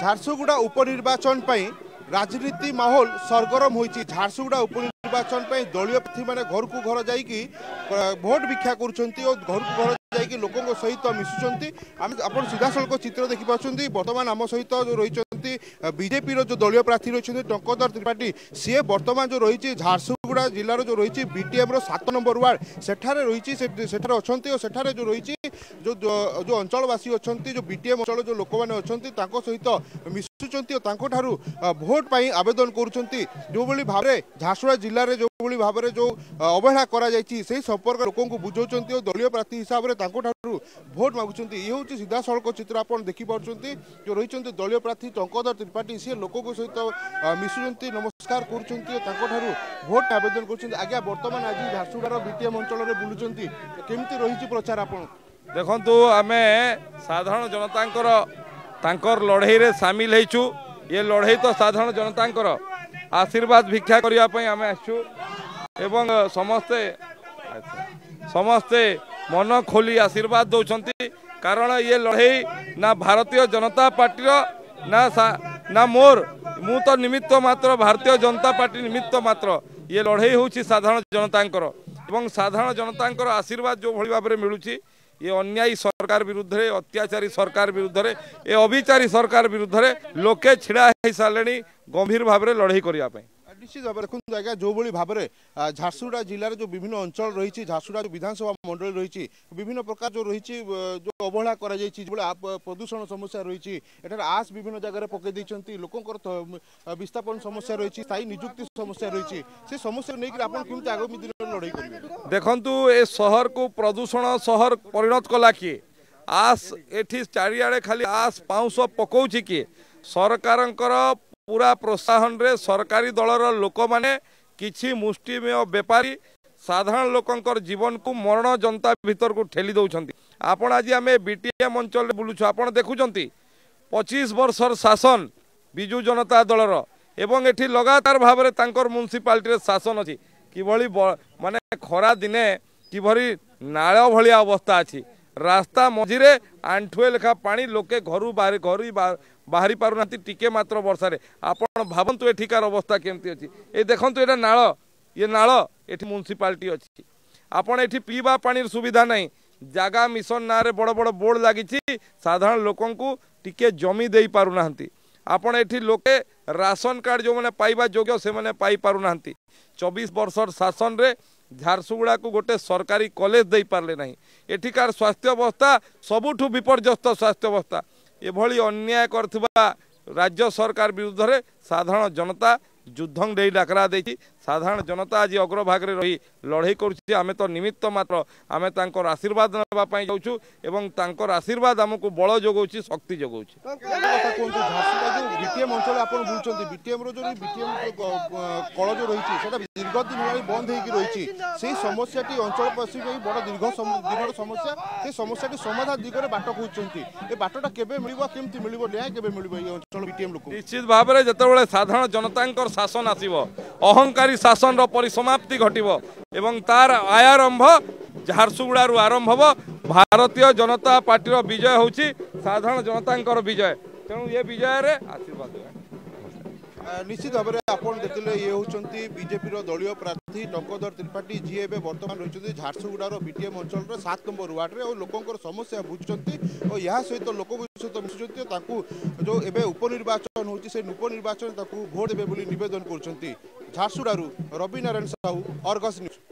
ঝারসুগুড়া উপনির্বাচন পাই রাজনীতি মাহোল সরগরম হয়েছে ঝারসুগুড়া উপনির্বাচন পাই দলীয় প্রার্থী মানে ঘর কু ঘর যাই ভোট ভিক্ষা করছেন ও ঘর কু ঘর যাই লোক সহ মিশুচার আমি আপনার সিধাসলখ চিত্র দেখি পাচ্ছেন বর্তমান আম সহিত রয়েছেন বিজেপির যে দলীয় প্রার্থী রয়েছেন টঙ্কধর ত্রিপাঠী সি বর্তমান যে রয়েছে ঝারসুগুড়া জেলার যে রয়েছে বিটিএমর সাত নম্বর ওয়ার্ড সেঠারে রয়েছে সেঠারে অনেক ও সেঠারে যে রয়েছে जो जो अञ्चलवासी अहिले जो विटिएम अञ्चल जो लोक सहित ମିଶୁଛନ୍ତି ଓ ତାଙ୍କଠାରୁ ଭୋଟ୍ ପାଇଁ ଆବେଦନ କରୁଛନ୍ତି ଯେଉଁଭଳି ଭାବରେ ଝାରସୁଗୁଡ଼ା ଜିଲ୍ଲାରେ ଯେଉଁଭଳି ଭାବରେ ଯେଉଁ ଅବହେଳା କରାଯାଇଛି ସେହି ସମ୍ପର୍କ ଲୋକଙ୍କୁ ବୁଝାଉଛନ୍ତି ଓ ଦଳୀୟ ପ୍ରାର୍ଥୀ ହିସାବରେ ତାଙ୍କଠାରୁ ଭୋଟ୍ ମାଗୁଛନ୍ତି ଇଏ ହେଉଛି ସିଧାସଳଖ ଚିତ୍ର ଆପଣ ଦେଖିପାରୁଛନ୍ତି ଯେଉଁ ରହିଛନ୍ତି ଦଳୀୟ ପ୍ରାର୍ଥୀ ଟଙ୍କଧର ତ୍ରିପାଠୀ ସିଏ ଲୋକଙ୍କ ସହିତ ମିଶୁଛନ୍ତି ନମସ୍କାର କରୁଛନ୍ତି ଓ ତାଙ୍କଠାରୁ ଭୋଟ୍ ଆବେଦନ କରୁଛନ୍ତି ଆଜ୍ଞା ବର୍ତ୍ତମାନ ଆଜି ଝାରସୁଗୁଡ଼ାର ବିଟିଏମ୍ ଅଞ୍ଚଳରେ ବୁଲୁଛନ୍ତି କେମିତି ରହିଛି ପ୍ରଚାର ଆପଣଙ୍କୁ ଦେଖନ୍ତୁ ଆମେ ସାଧାରଣ ଜନତାଙ୍କର ତାଙ୍କର ଲଢ଼େଇରେ ସାମିଲ ହେଇଛୁ ଇଏ ଲଢ଼େଇ ତ ସାଧାରଣ ଜନତାଙ୍କର ଆଶୀର୍ବାଦ ଭିକ୍ଷା କରିବା ପାଇଁ ଆମେ ଆସିଛୁ ଏବଂ ସମସ୍ତେ ସମସ୍ତେ ମନ ଖୋଲି ଆଶୀର୍ବାଦ ଦେଉଛନ୍ତି କାରଣ ଇଏ ଲଢ଼େଇ ନା ଭାରତୀୟ ଜନତା ପାର୍ଟିର ନା ନା ମୋର ମୁଁ ତ ନିମିତ୍ତ ମାତ୍ର ଭାରତୀୟ ଜନତା ପାର୍ଟି ନିମିତ୍ତ ମାତ୍ର ଇଏ ଲଢ଼େଇ ହେଉଛି ସାଧାରଣ ଜନତାଙ୍କର ଏବଂ ସାଧାରଣ ଜନତାଙ୍କର ଆଶୀର୍ବାଦ ଯେଉଁଭଳି ଭାବରେ ମିଳୁଛି ଏ ଅନ୍ୟାୟୀ ସରକାର ବିରୁଦ୍ଧରେ ଅତ୍ୟାଚାରୀ ସରକାର ବିରୁଦ୍ଧରେ ଏ ଅବିଚାରୀ ସରକାର ବିରୁଦ୍ଧରେ ଲୋକେ ଛିଡ଼ା ହୋଇସାରିଲେଣି ଗମ୍ଭୀର ଭାବରେ ଲଢ଼େଇ କରିବା ପାଇଁ ନିଶ୍ଚିତ ଭାବରେ ଦେଖନ୍ତୁ ଆଜ୍ଞା ଯେଉଁଭଳି ଭାବରେ ଝାରସୁଗୁଡ଼ା ଜିଲ୍ଲାରେ ଯେଉଁ ବିଭିନ୍ନ ଅଞ୍ଚଳ ରହିଛି ଝାରସୁଗୁଡ଼ା ଯେଉଁ ବିଧାନସଭା ମଣ୍ଡଳୀ ରହିଛି ବିଭିନ୍ନ ପ୍ରକାର ଯେଉଁ ରହିଛି ଯେଉଁ ଅବହେଳା କରାଯାଇଛି ଯେଉଁଭଳି ପ୍ରଦୂଷଣ ସମସ୍ୟା ରହିଛି ଏଠାରେ ଆସ୍ ବିଭିନ୍ନ ଜାଗାରେ ପକାଇ ଦେଇଛନ୍ତି ଲୋକଙ୍କର ବିସ୍ଥାପନ ସମସ୍ୟା ରହିଛି ସ୍ଥାୟୀ ନିଯୁକ୍ତି ସମସ୍ୟା ରହିଛି ସେ ସମସ୍ୟାକୁ ନେଇକି ଆପଣ କେମିତି ଆଗାମୀ ଦିନରେ ଲଢ଼େଇ କରିବେ ଦେଖନ୍ତୁ ଏ ସହରକୁ ପ୍ରଦୂଷଣ ସହର ପରିଣତ କଲା କିଏ ଆସ୍ ଏଠି ଚାରିଆଡ଼େ ଖାଲି ଆସ୍ ପାଉଁଶ ପକାଉଛି କିଏ ସରକାରଙ୍କର ପୁରା ପ୍ରୋତ୍ସାହନରେ ସରକାରୀ ଦଳର ଲୋକମାନେ କିଛି ମୁଷ୍ଟିମେୟ ବେପାରୀ ସାଧାରଣ ଲୋକଙ୍କର ଜୀବନକୁ ମରଣ ଜନତା ଭିତରକୁ ଠେଲି ଦେଉଛନ୍ତି ଆପଣ ଆଜି ଆମେ ବିଟିଏମ୍ ଅଞ୍ଚଳରେ ବୁଲୁଛୁ ଆପଣ ଦେଖୁଛନ୍ତି ପଚିଶ ବର୍ଷର ଶାସନ ବିଜୁ ଜନତା ଦଳର ଏବଂ ଏଠି ଲଗାତାର ଭାବରେ ତାଙ୍କର ମ୍ୟୁନିସିପାଲିଟିରେ ଶାସନ ଅଛି କିଭଳି ମାନେ ଖରା ଦିନେ କିଭଳି ନାଳ ଭଳିଆ ଅବସ୍ଥା ଅଛି রাস্তা মঝিরে ଆଣ୍ଠୁଏ ଲେଖା ପାଣି ଲୋକେ ଘରୁ ବାହାରି ଘରୁ ବାହାରି ପାରୁନାହାନ୍ତି ଟିକେ ମାତ୍ର ବର୍ଷାରେ ଆପଣ ଭାବନ୍ତୁ ଏଠିକାର ଅବସ୍ଥା କେମିତି ଅଛି ଏ ଦେଖନ୍ତୁ ଏଇଟା ନାଳ ଇଏ ନାଳ ଏଠି ମ୍ୟୁନିସିପାଲିଟି ଅଛି ଆପଣ ଏଠି ପିଇବା ପାଣିର ସୁବିଧା ନାହିଁ ଜାଗା ମିଶନ ନାଁରେ ବଡ଼ ବଡ଼ ବୋର୍ଡ଼ ଲାଗିଛି ସାଧାରଣ ଲୋକଙ୍କୁ ଟିକେ ଜମି ଦେଇପାରୁନାହାନ୍ତି ଆପଣ ଏଠି ଲୋକେ ରାସନ କାର୍ଡ଼ ଯେଉଁମାନେ ପାଇବା ଯୋଗ୍ୟ ସେମାନେ ପାଇପାରୁନାହାନ୍ତି ଚବିଶ ବର୍ଷର ଶାସନରେ ঝারসুগুড়া গোটে সরকারি কলেজ দেইপারে না এঠিকার স্বাস্থ্য অবস্থা সবুঠু বিপর্যস্ত স্বাস্থ্য অবস্থা এভাবে অন্যায় করা রাজ্য সরকার বিরুদ্ধে সাধারণ জনতা যুদ্ধং ডেই ডাকরা দিয়েছি ସାଧାରଣ ଜନତା ଆଜି ଅଗ୍ରଭାଗରେ ରହି ଲଢ଼େଇ କରୁଛି ଆମେ ତ ନିମିତ୍ତ ମାତ୍ର ଆମେ ତାଙ୍କର ଆଶୀର୍ବାଦ ନେବା ପାଇଁ ଯାଉଛୁ ଏବଂ ତାଙ୍କର ଆଶୀର୍ବାଦ ଆମକୁ ବଳ ଯୋଗାଉଛି ଶକ୍ତି ଯୋଗାଉଛି ବିଟିଏମ୍ ଅଞ୍ଚଳ ଆପଣ ବୁଲୁଛନ୍ତି ବିଟିଏମ୍ର ଯେଉଁ ବିଟିଏମ୍ କଳ ଯେଉଁ ରହିଛି ସେଟା ଦୀର୍ଘ ଦିନ ହେଲାଣି ବନ୍ଦ ହେଇକି ରହିଛି সেই সমস্যাটি অঞ্চলবাসী ପାଇଁ বড় দীর্ঘ দিনর সমস্যা সেই সমস্যাটি সমাধান দিগরে বাট খুঁজছেন এ বাটটা কেবে মিলিব কেমতি মিলিব ন্যায় কেবে মিলিব এই অঞ্চল বিটিএম লোক নিশ্চিত ভাবে যেতবেলে সাধারণ জনতাঙ্কর শাসন আসিব অহংকারী ଅତ୍ୟାଚାରୀ ଶାସନର ପରିସମାପ୍ତି ଘଟିବ ଏବଂ ତାର ଆୟାରମ୍ଭ ଝାରସୁଗୁଡ଼ାରୁ ଆରମ୍ଭ ହେବ ଭାରତୀୟ ଜନତା ପାର୍ଟିର ବିଜୟ ହେଉଛି ସାଧାରଣ ଜନତାଙ୍କର ବିଜୟ ତେଣୁ ଏ ବିଜୟରେ ଆଶୀର୍ବାଦ নিশ্চিত ভাবে আপনার দেখলে ইয়ে হচ্ছেন বিজেপির দলীয় প্রার্থী টঙ্কধর ত্রিপাঠী যিয়ে এবে বর্তমান রয়েছেন ঝারসুগুড়ার বিটিএম অঞ্চলের সাত নম্বর ওয়ার্ডে ও লোকর সমস্যা বুঝুচ্ছেন ও ইয়া সহিত লোক সহিত মিশুচ্ছেন তাঁকু যে এবে উপনির্বাচন হচ্ছে সেই উপনির্বাচন তাঁকু ভোট দেবে বলে নিবেদন করছেন ঝারসুগুড়ার রবি নারায়ণ সাহু অর্গস নিউজ